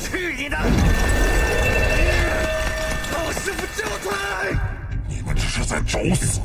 去你的！把我师傅救出来！你们这是在找死。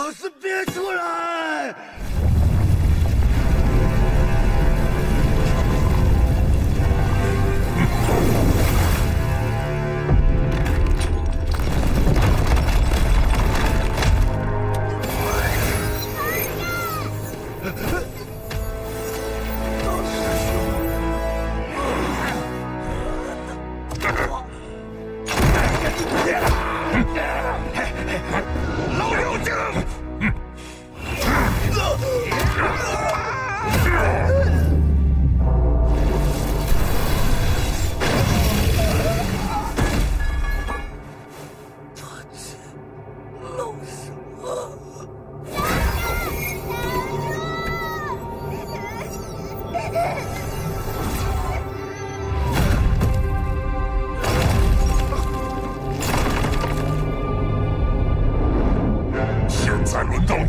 老师别出来！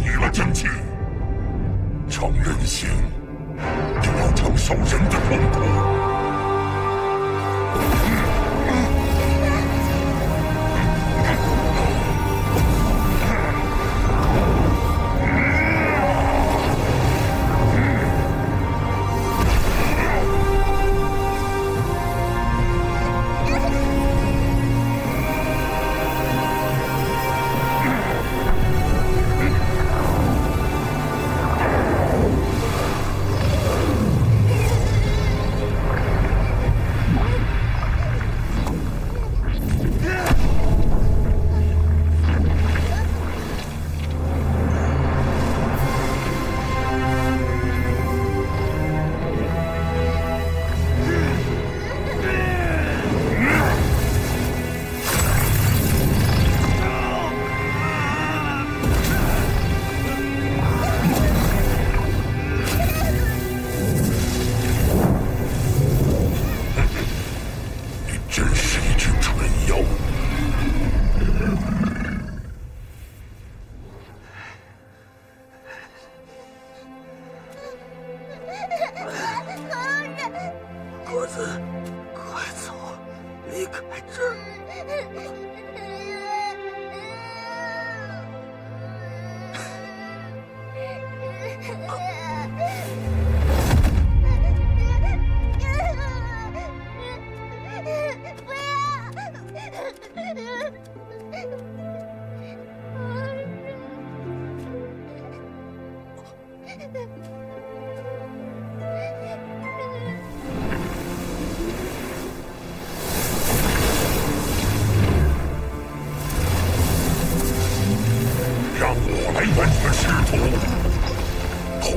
你了，真气。成人形就要承受人的痛苦。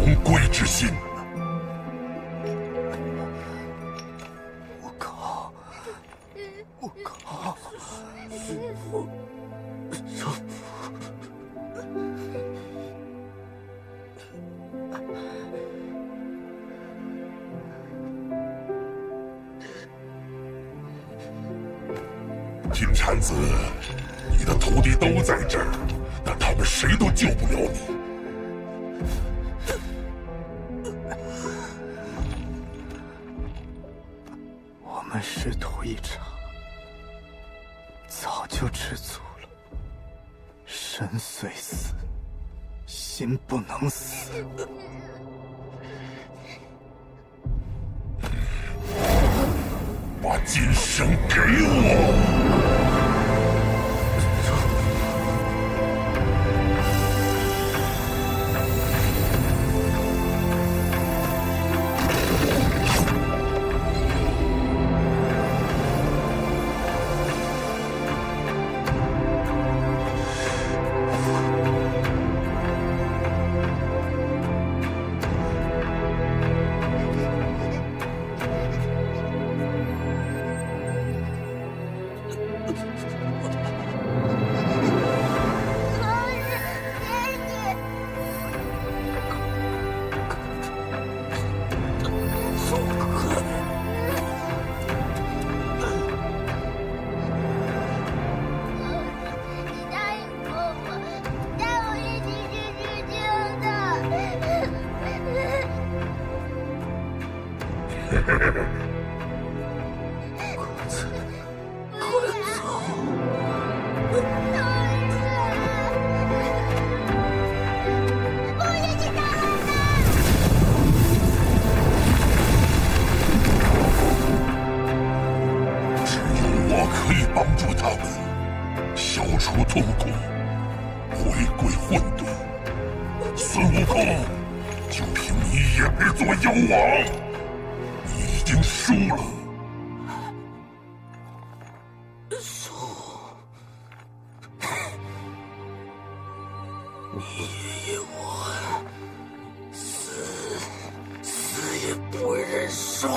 同归之心。们师徒一场，早就知足了。身虽死，心不能死。把今生给我！不认输。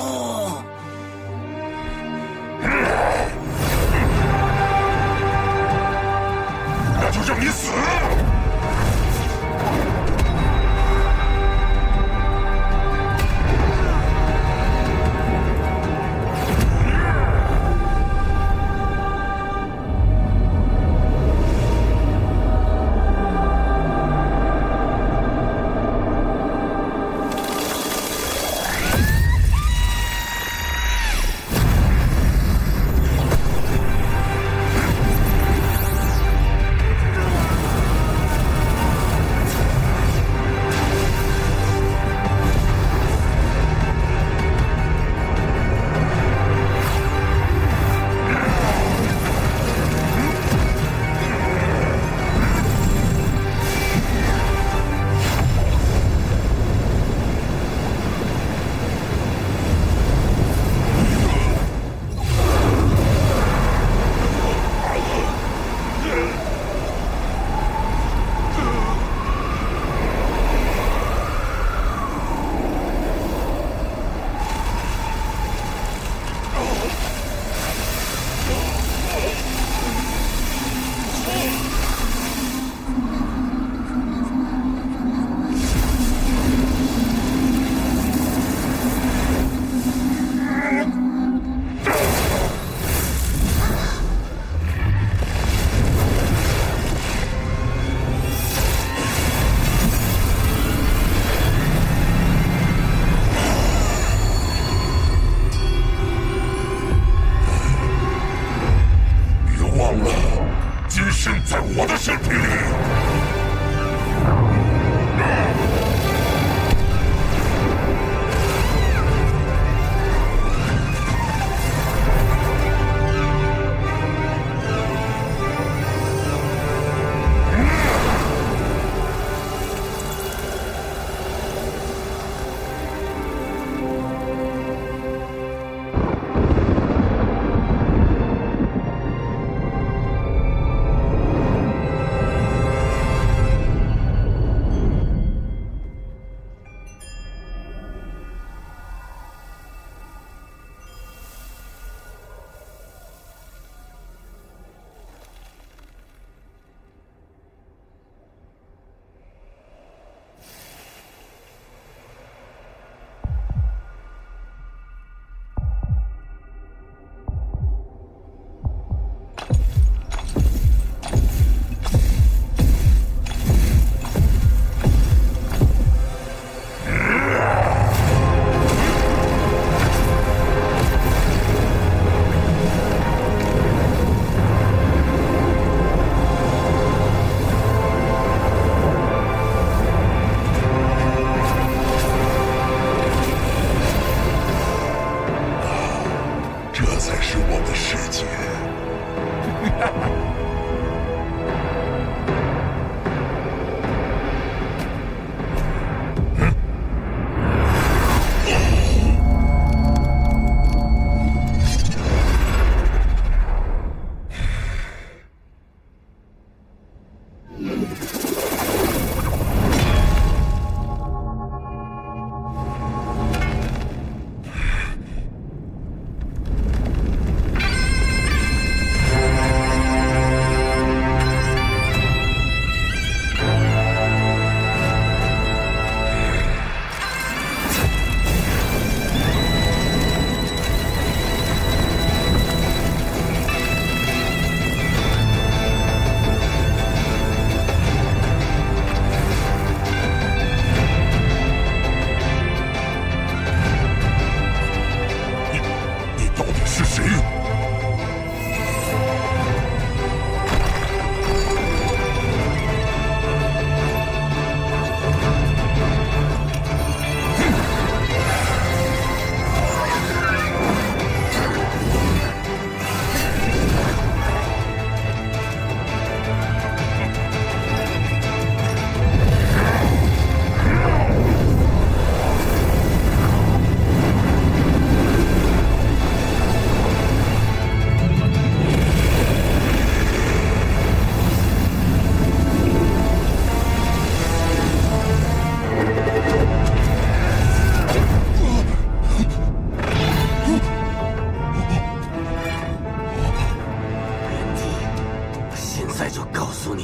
诉你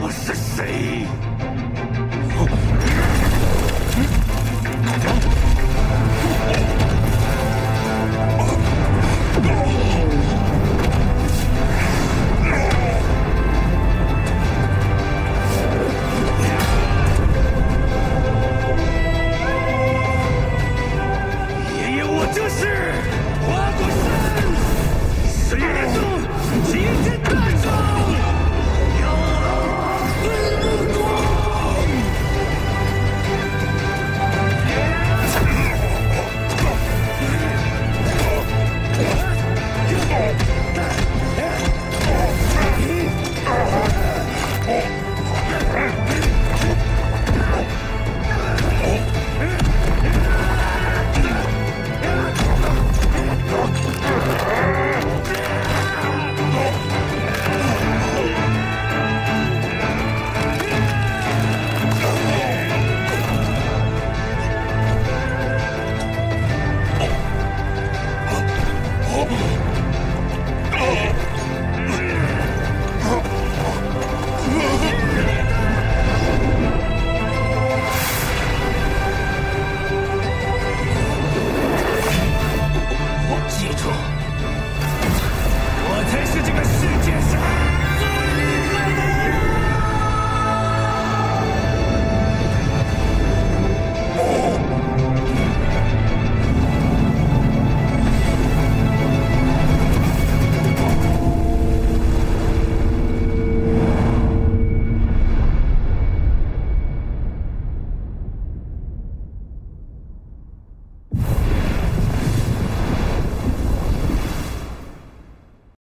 我是谁。